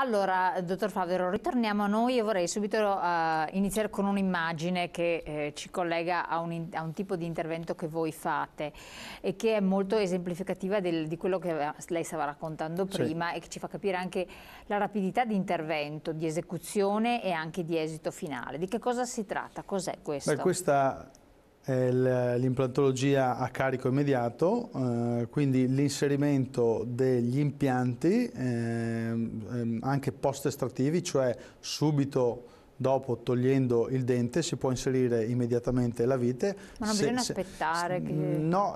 Allora, dottor Favero, ritorniamo a noi e vorrei subito uh, iniziare con un'immagine che eh, ci collega a un, a un, tipo di intervento che voi fate e che è molto esemplificativa del, di quello che lei stava raccontando prima sì. e che ci fa capire anche la rapidità di intervento, di esecuzione e anche di esito finale. Di che cosa si tratta? Cos'è questo? Beh, questa l'implantologia a carico immediato, eh, quindi l'inserimento degli impianti eh, ehm, anche post-estrattivi, cioè subito dopo togliendo il dente si può inserire immediatamente la vite. Ma non se, bisogna se, aspettare? Che... No,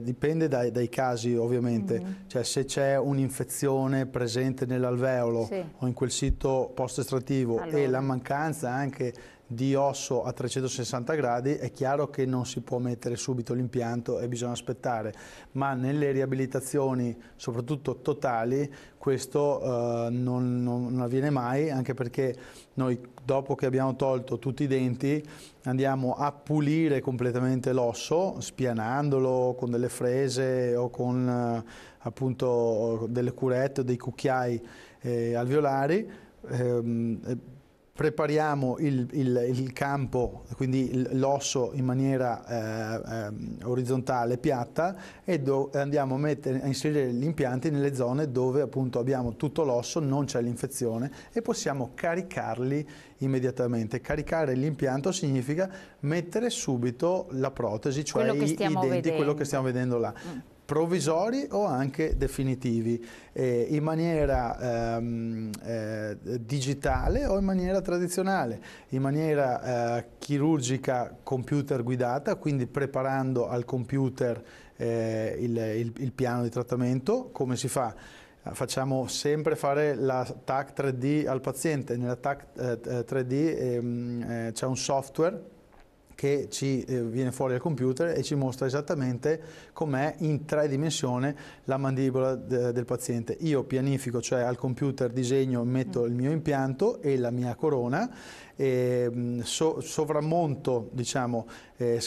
dipende dai, dai, casi ovviamente, mm -hmm. cioè se c'è un'infezione presente nell'alveolo sì. o in quel sito post-estrattivo allora. e la mancanza anche di osso a 360 gradi è chiaro che non si può mettere subito l'impianto e bisogna aspettare, ma nelle riabilitazioni soprattutto totali questo uh, non, non, avviene mai anche perché noi dopo che abbiamo tolto tutti i denti andiamo a pulire completamente l'osso spianandolo con delle frese o con uh, appunto delle curette o dei cucchiai eh, alveolari ehm, prepariamo il, il, il campo, quindi l'osso in maniera eh, eh, orizzontale, piatta e andiamo a, mettere, a, inserire gli impianti nelle zone dove appunto abbiamo tutto l'osso, non c'è l'infezione e possiamo caricarli immediatamente. Caricare l'impianto significa mettere subito la protesi, cioè i, i denti, vedendo. quello che stiamo vedendo là. Mm provvisori o anche definitivi, eh, in maniera ehm, eh, digitale o in maniera tradizionale, in maniera eh, chirurgica computer guidata, quindi preparando al computer eh, il, il, il piano di trattamento, come si fa? facciamo sempre fare la TAC 3D al paziente. Nella TAC 3D eh, ehm, eh, c'è un software che ci eh, viene fuori al computer e ci mostra esattamente com'è in tre dimensioni la mandibola de, del paziente. Io pianifico, cioè al computer disegno, metto il mio impianto e la mia corona, e, so, sovrammonto, diciamo, eh,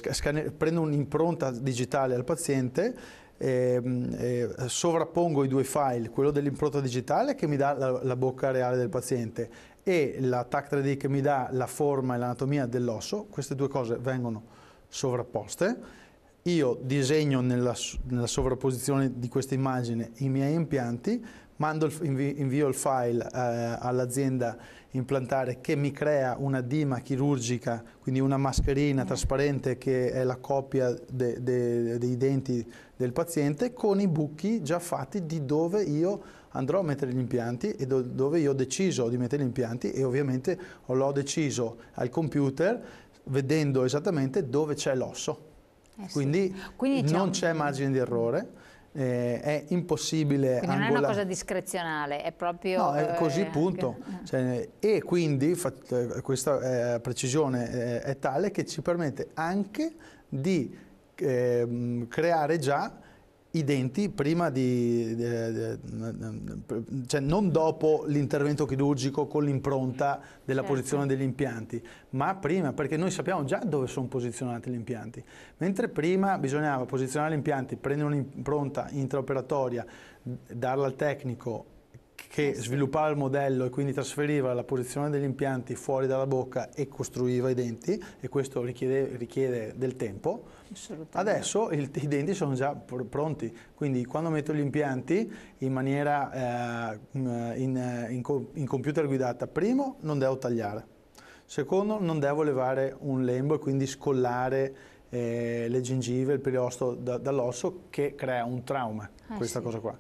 prendo un'impronta digitale al paziente eh, eh, sovrappongo i due file, quello dell'impronta digitale che mi dà la, la, bocca reale del paziente e la TAC 3D che mi dà la forma e l'anatomia dell'osso, queste due cose vengono sovrapposte. Io disegno nella, nella sovrapposizione di questa immagine i miei impianti, il, invio il file eh, all'azienda implantare che mi crea una dima chirurgica, quindi una mascherina trasparente che è la copia de, de, dei denti del paziente con i buchi già fatti di dove io andrò a mettere gli impianti e do, dove io ho deciso di mettere gli impianti e ovviamente l'ho deciso al computer vedendo esattamente dove c'è l'osso. Eh sì. Quindi, Quindi non c'è margine di errore eh, è impossibile quindi non è una cosa discrezionale è proprio no è così eh, punto eh. cioè, e quindi eh, questa eh, precisione è tale che ci permette anche di ehm, creare già i denti prima di, cioè non dopo l'intervento chirurgico con l'impronta della certo. posizione degli impianti, ma prima, perché noi sappiamo già dove sono posizionati gli impianti. Mentre prima bisognava posizionare gli impianti, prendere un'impronta intraoperatoria, darla al tecnico che eh sviluppava il modello e quindi trasferiva la posizione degli impianti fuori dalla bocca e costruiva i denti e questo richiede, richiede del tempo. Adesso il, i denti sono già pr pronti, quindi quando metto gli impianti in maniera eh, in, in, in computer guidata, primo non devo tagliare, secondo non devo levare un lembo e quindi scollare eh, le gengive, il periosto da, dall'osso che crea un trauma, eh questa sì. cosa qua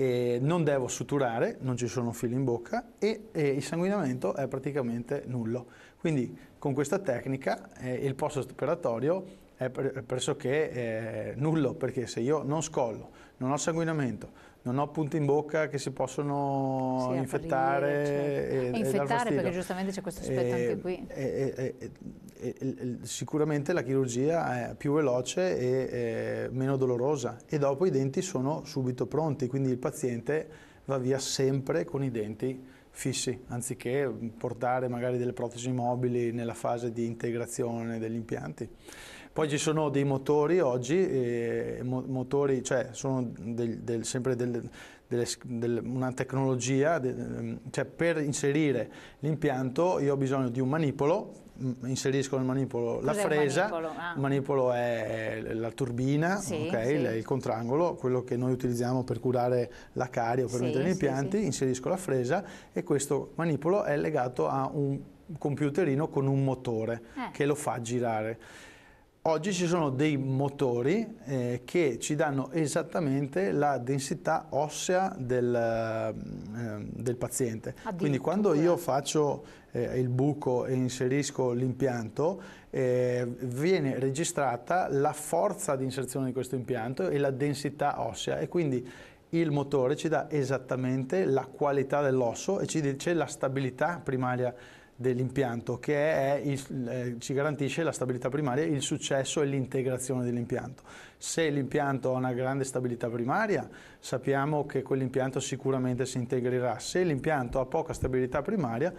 eh, non devo suturare, non ci sono fili in bocca e, e il sanguinamento è praticamente nullo. Quindi con questa tecnica eh, il post-operatorio è pressoché eh, nullo perché se io non scollo, non ho sanguinamento, non ho punti in bocca che si possono sì, infettare. Certo. E, e, infettare perché giustamente c'è questo aspetto e, anche qui. E, sicuramente la chirurgia è più veloce e meno dolorosa e dopo i denti sono subito pronti, quindi il paziente va via sempre con i denti fissi, anziché portare magari delle protesi mobili nella fase di integrazione degli impianti. Poi ci sono dei motori oggi, eh, motori, cioè sono del, del, sempre del, delle, del, una tecnologia, cioè per inserire l'impianto io ho bisogno di un manipolo, inserisco nel manipolo la fresa, il manipolo? Ah. manipolo? è la turbina, sì, okay, sì. il contrangolo, quello che noi utilizziamo per curare la carie o per sì, mettere gli impianti, inserisco la fresa e questo manipolo è legato a un computerino con un motore eh. che lo fa girare. Oggi ci sono dei motori eh, che ci danno esattamente la densità ossea del, eh, del paziente. Quindi quando io faccio eh, il buco e inserisco l'impianto, eh, viene registrata la forza di inserzione di questo impianto e la densità ossea e quindi il motore ci dà esattamente la qualità dell'osso e ci dice la stabilità primaria dell'impianto che il, eh, ci garantisce la stabilità primaria, il successo e l'integrazione dell'impianto. Se l'impianto ha una grande stabilità primaria sappiamo che quell'impianto sicuramente si integrerà, se l'impianto ha poca stabilità primaria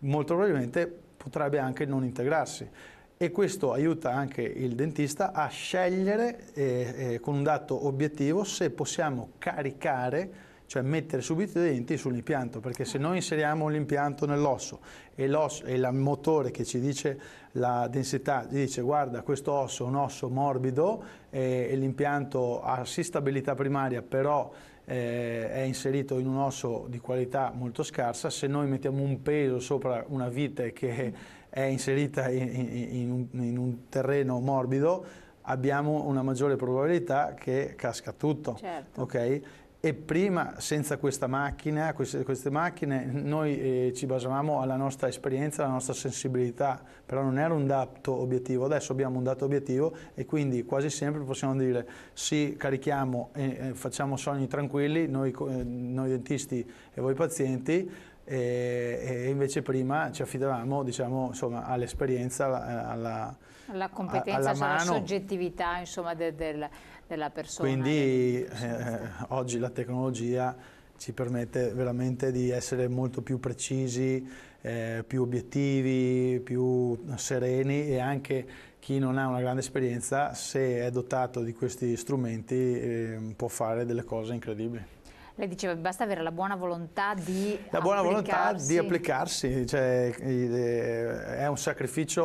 molto probabilmente potrebbe anche non integrarsi e questo aiuta anche il dentista a scegliere eh, eh, con un dato obiettivo se possiamo caricare cioè mettere subito i denti sull'impianto, perché se noi inseriamo l'impianto nell'osso e, e il motore che ci dice la densità, ci dice guarda questo osso è un osso morbido e, e l'impianto ha sì stabilità primaria però eh, è inserito in un osso di qualità molto scarsa, se noi mettiamo un peso sopra una vite che è inserita in, in, in, un, in un terreno morbido, abbiamo una maggiore probabilità che casca tutto. Certo. Okay? E prima senza questa macchina, queste, queste macchine noi eh, ci basavamo alla nostra esperienza, alla nostra sensibilità, però non era un dato obiettivo, adesso abbiamo un dato obiettivo e quindi quasi sempre possiamo dire sì, carichiamo e, e facciamo sogni tranquilli, noi, eh, noi, dentisti e voi pazienti, e, invece prima ci affidavamo diciamo, all'esperienza, alla, alla, alla competenza, alla, alla soggettività insomma, del, del della persona. Quindi eh, oggi la tecnologia ci permette veramente di essere molto più precisi, eh, più obiettivi, più sereni e anche chi non ha una grande esperienza, se è dotato di questi strumenti, eh, può fare delle cose incredibili. Lei diceva basta avere la buona volontà di La buona volontà di applicarsi, cioè, è un sacrificio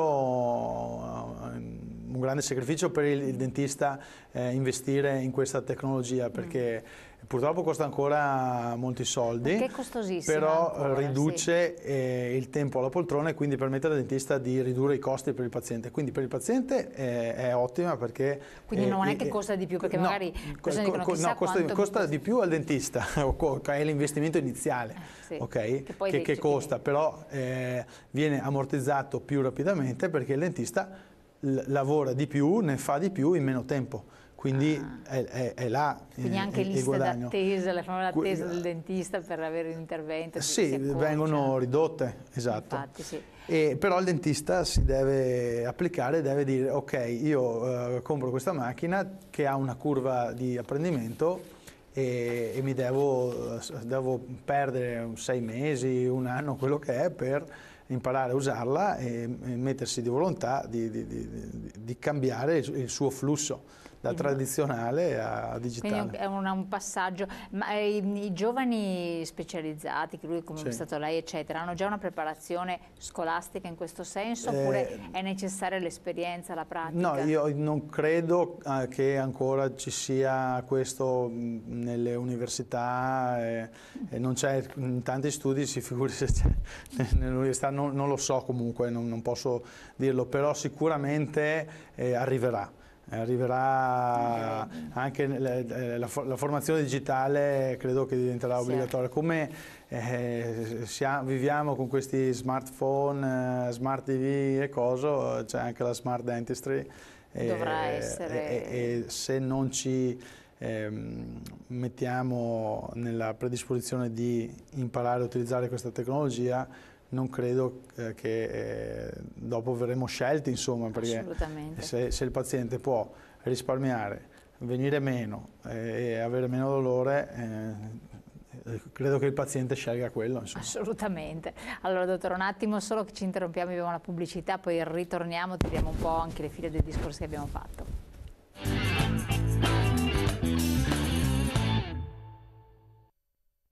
un grande sacrificio per il, dentista eh, investire in questa tecnologia perché mm. Purtroppo costa ancora molti soldi, perché è costosissima però ancora, riduce sì. eh, il tempo alla poltrona e quindi permette al dentista di ridurre i costi per il paziente. Quindi per il paziente eh, è ottima perché... Quindi non è che costa di più perché no, magari persone dicono co, no, costa, costa di più al dentista, è l'investimento iniziale eh, sì. okay, che, che, che costa, però eh, viene ammortizzato più rapidamente perché il dentista lavora di più, ne fa di più in meno tempo. Quindi ah. è, è, è, là Quindi il, anche liste d'attesa, la famosa attesa del dentista per avere un intervento. Sì, vengono ridotte, esatto. Infatti, sì. E, però il dentista si deve applicare, deve dire ok, io uh, compro questa macchina che ha una curva di apprendimento e, e mi devo, devo perdere sei mesi, un anno, quello che è per imparare a usarla e, mettersi di volontà di, di, di, di cambiare il suo flusso da tradizionale a digitale. Quindi è un, un passaggio, ma i, i, giovani specializzati, che lui come sì. è stato lei eccetera, hanno già una preparazione scolastica in questo senso oppure eh, è necessaria l'esperienza, la pratica? No, io non credo eh, che ancora ci sia questo nelle università, eh, non c'è in tanti studi, si figuri se c'è nell'università, non, non, lo so comunque, non, non posso dirlo, però sicuramente eh, arriverà arriverà anche la, la, formazione digitale credo che diventerà obbligatoria. Come eh, siamo, viviamo con questi smartphone, eh, smart TV e coso c'è anche la smart dentistry. Dovrà e, essere e, e, se non ci eh, mettiamo nella predisposizione di imparare a utilizzare questa tecnologia non credo eh, che eh, dopo verremo scelti, insomma, perché se, se, il paziente può risparmiare, venire meno eh, e avere meno dolore, eh, credo che il paziente scelga quello. Insomma. Assolutamente. Allora dottore, un attimo solo che ci interrompiamo, abbiamo la pubblicità, poi ritorniamo, tiriamo un po' anche le file del discorso che abbiamo fatto.